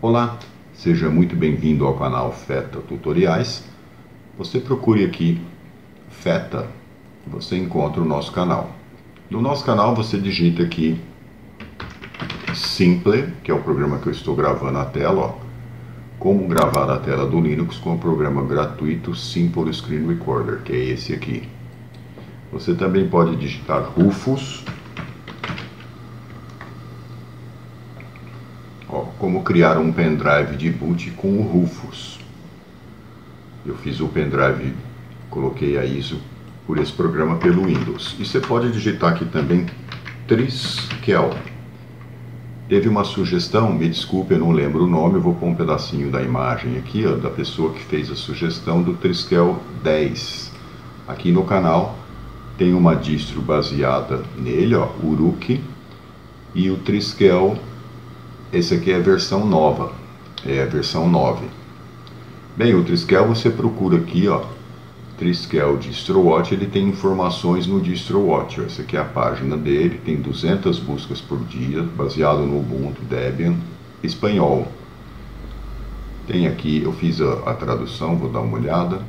Olá, seja muito bem-vindo ao canal FETA Tutoriais. Você procure aqui FETA, você encontra o nosso canal. No nosso canal você digita aqui Simple, que é o programa que eu estou gravando na tela, ó. Como gravar a tela do Linux com o programa gratuito Simple Screen Recorder, que é esse aqui. Você também pode digitar Rufus, Ó, como criar um pendrive de boot com o Rufus. Eu fiz o pendrive, coloquei a ISO por esse programa pelo Windows. E você pode digitar aqui também Triskel. Teve uma sugestão, me desculpe, eu não lembro o nome, eu vou pôr um pedacinho da imagem aqui, ó, da pessoa que fez a sugestão do Triskel 10. Aqui no canal tem uma distro baseada nele, ó, Uruk, e o Triskel esse aqui é a versão nova, é a versão 9. Bem, o Triskel você procura aqui, ó, Triskel DistroWatch, ele tem informações no DistroWatch. Essa aqui é a página dele, tem 200 buscas por dia, baseado no Ubuntu Debian, espanhol. Tem aqui, eu fiz a, a tradução, vou dar uma olhada.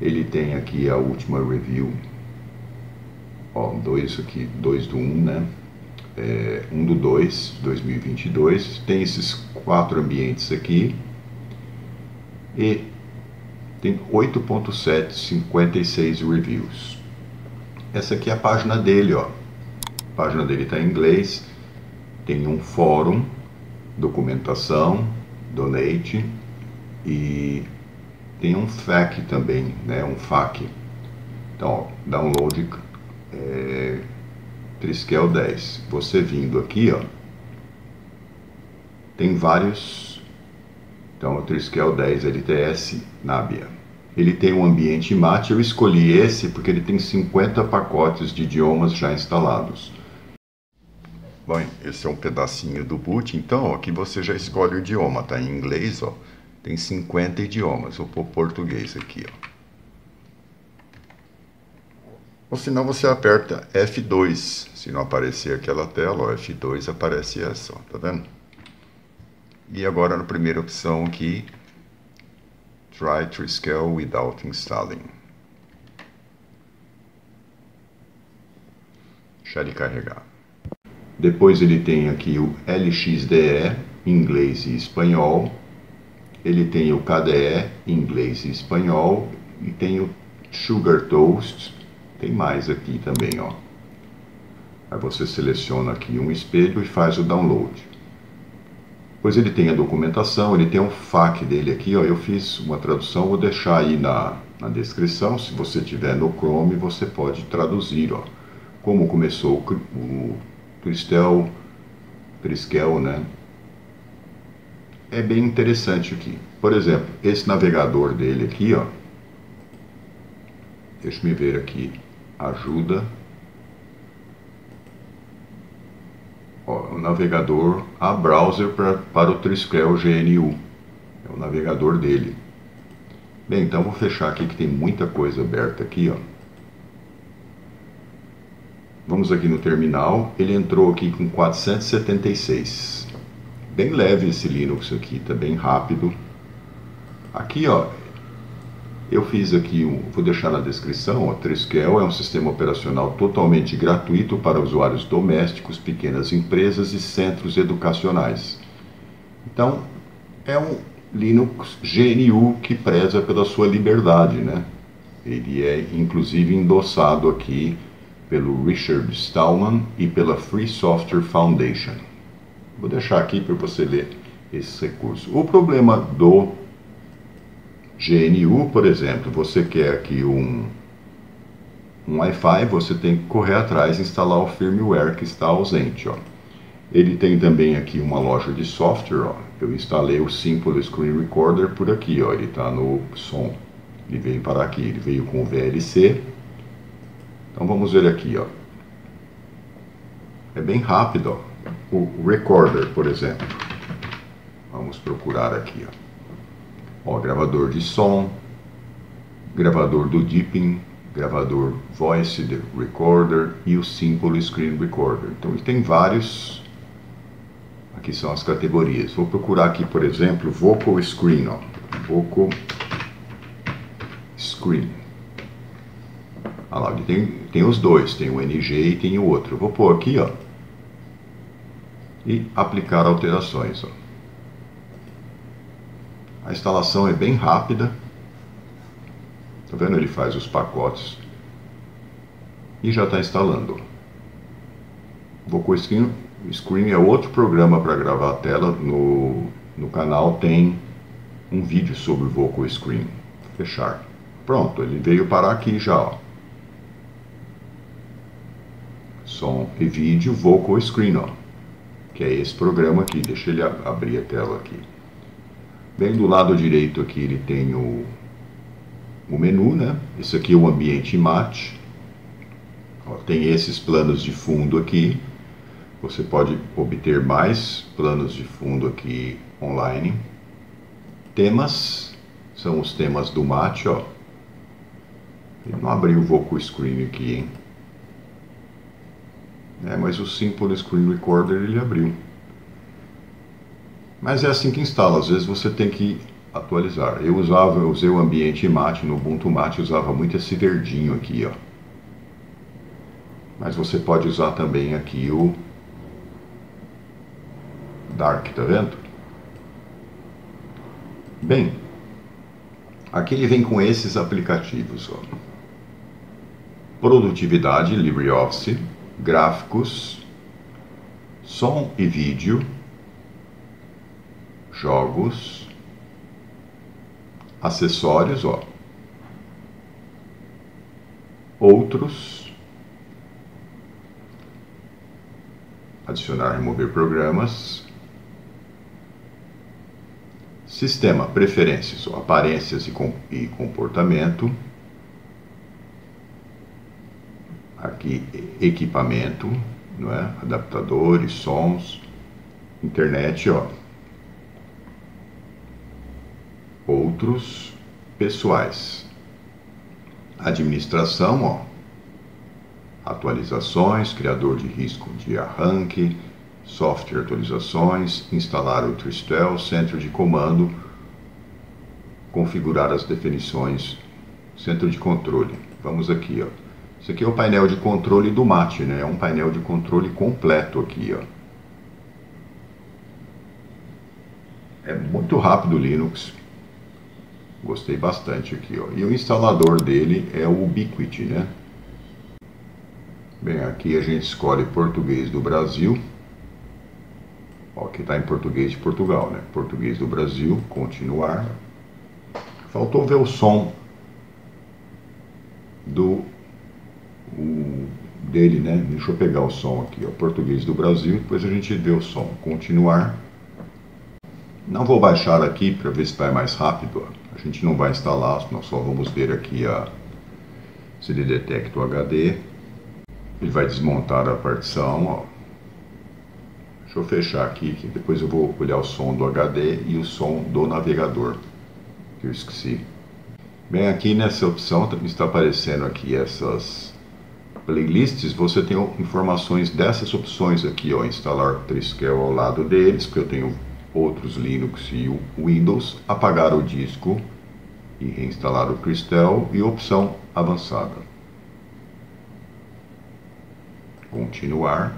Ele tem aqui a última review, ó, dois aqui, 2 do 1, um, né? É, 1 do 2, 2022. Tem esses quatro ambientes aqui. E tem 8.7, 56 reviews. Essa aqui é a página dele, ó. A página dele está em inglês. Tem um fórum, documentação, donate e tem um FAQ também, né? Um FAQ. Então, ó, download é, Triskel 10. Você vindo aqui, ó, tem vários. Então, o Triskel 10 LTS Nabia. Ele tem um ambiente mate. Eu escolhi esse porque ele tem 50 pacotes de idiomas já instalados. Bom, esse é um pedacinho do boot. Então, aqui você já escolhe o idioma. Tá em inglês, ó. Tem 50 idiomas. Vou pôr português aqui, ó. Ou senão você aperta F2. Se não aparecer aquela tela, ó, F2 aparece essa, ó, tá vendo? E agora na primeira opção aqui, Try to scale without installing. Deixa ele carregar. Depois ele tem aqui o LXDE, inglês e espanhol. Ele tem o KDE, inglês e espanhol. E tem o Sugar Toast, tem mais aqui também, ó. Aí você seleciona aqui um espelho e faz o download. Pois ele tem a documentação, ele tem um FAQ dele aqui, ó. Eu fiz uma tradução, vou deixar aí na, na descrição. Se você tiver no Chrome, você pode traduzir, ó. Como começou o, o Tristel, né? É bem interessante aqui. Por exemplo, esse navegador dele aqui, ó. Deixa me ver aqui ajuda. O navegador, a browser pra, para o Triskel GNU. É o navegador dele. Bem, então vou fechar aqui que tem muita coisa aberta aqui, ó. Vamos aqui no terminal, ele entrou aqui com 476. Bem leve esse Linux aqui, tá bem rápido. Aqui, ó, eu fiz aqui, um, vou deixar na descrição, o Triskel é um sistema operacional totalmente gratuito para usuários domésticos, pequenas empresas e centros educacionais. Então, é um Linux GNU que preza pela sua liberdade, né? Ele é inclusive endossado aqui pelo Richard Stallman e pela Free Software Foundation. Vou deixar aqui para você ler esse recurso. O problema do GNU, por exemplo, você quer aqui um, um Wi-Fi, você tem que correr atrás e instalar o firmware que está ausente. Ó. Ele tem também aqui uma loja de software. Ó. Eu instalei o Simple Screen Recorder por aqui. Ó. Ele está no som. Ele veio para aqui. Ele veio com o VLC. Então vamos ver aqui. Ó. É bem rápido. Ó. O Recorder, por exemplo. Vamos procurar aqui. Ó. Ó, gravador de som, gravador do Deepin, gravador Voice Recorder e o Simple Screen Recorder. Então ele tem vários. Aqui são as categorias. Vou procurar aqui, por exemplo, Vocal Screen. Ó. Vocal Screen. Olha lá, tem, tem os dois, tem o NG e tem o outro. vou pôr aqui, ó. E aplicar alterações, ó. A instalação é bem rápida. Tá vendo? Ele faz os pacotes e já está instalando. Vocal Screen, é outro programa para gravar a tela. No, no canal tem um vídeo sobre Vocal Screen. Fechar. Pronto, ele veio parar aqui já. Ó. Som e vídeo Vocal Screen, ó, que é esse programa aqui. Deixa ele abrir a tela aqui. Bem do lado direito aqui ele tem o, o menu, né? Esse aqui é o ambiente mate. Ó, tem esses planos de fundo aqui. Você pode obter mais planos de fundo aqui online. Temas são os temas do mate, ó. Ele não abriu o vocal screen aqui, hein? É, mas o Simple Screen Recorder ele abriu. Mas é assim que instala, às vezes você tem que atualizar. Eu usava, eu usei o ambiente Mate, no Ubuntu Mate usava muito esse verdinho aqui, ó. Mas você pode usar também aqui o Dark, tá vendo? Bem, aqui ele vem com esses aplicativos, ó. Produtividade, LibreOffice, gráficos, som e vídeo, jogos, acessórios, ó. Outros, adicionar, remover programas, sistema, preferências, aparências e, com, e comportamento, aqui equipamento, não é? adaptadores, sons, internet, ó outros pessoais. Administração, ó, atualizações, criador de risco de arranque, software atualizações, instalar o Tristel, centro de comando, configurar as definições, centro de controle. Vamos aqui, ó. Isso aqui é o painel de controle do MAT, né? É um painel de controle completo aqui, ó. É muito rápido o Linux. Gostei bastante aqui, ó. E o instalador dele é o Ubiquiti, né? Bem, aqui a gente escolhe português do Brasil. Ó, que está em português de Portugal, né? Português do Brasil, continuar. Faltou ver o som do o, dele, né? Deixa eu pegar o som aqui, ó. Português do Brasil, depois a gente vê o som. Continuar. Não vou baixar aqui para ver se vai mais rápido, ó. A gente não vai instalar, nós só vamos ver aqui a, se ele detecta o HD. Ele vai desmontar a partição, ó. Deixa eu fechar aqui, que depois eu vou olhar o som do HD e o som do navegador, que eu esqueci. Bem, aqui nessa opção está aparecendo aqui essas playlists, você tem informações dessas opções aqui, ó, instalar Triskel ao lado deles, porque eu tenho outros Linux e Windows, apagar o disco e reinstalar o Cristal e opção avançada. Continuar.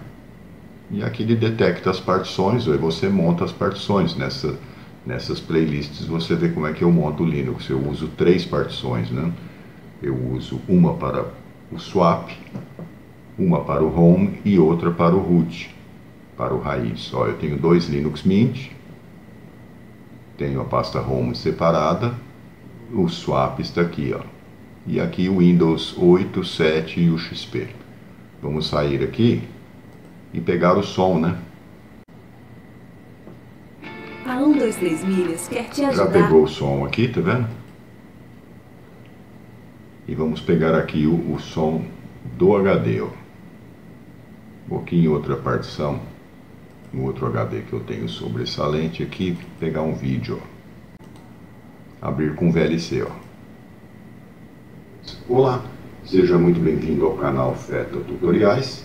E aqui ele detecta as partições, aí você monta as partições. Nessa, nessas playlists você vê como é que eu monto o Linux. Eu uso três partições, né? Eu uso uma para o swap, uma para o home e outra para o root, para o raiz. Ó, eu tenho dois Linux Mint, tenho a pasta home separada, o swap está aqui, ó. E aqui o Windows 8, 7 e o XP. Vamos sair aqui e pegar o som, né? A 123 milhas quer te ajudar. Já pegou o som aqui, tá vendo? E vamos pegar aqui o, o som do HD, ó. Um pouquinho outra partição no outro HD que eu tenho sobressalente aqui, pegar um vídeo, ó. abrir com VLC. Ó. Olá, seja muito bem-vindo ao canal Feta Tutoriais.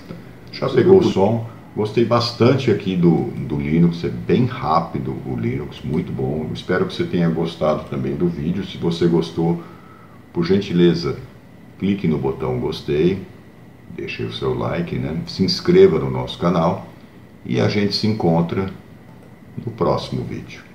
Já pegou o som, Gostei bastante aqui do, do Linux, é bem rápido o Linux, muito bom. Espero que você tenha gostado também do vídeo. Se você gostou, por gentileza, clique no botão gostei, deixe o seu like, né? se inscreva no nosso canal e a gente se encontra no próximo vídeo.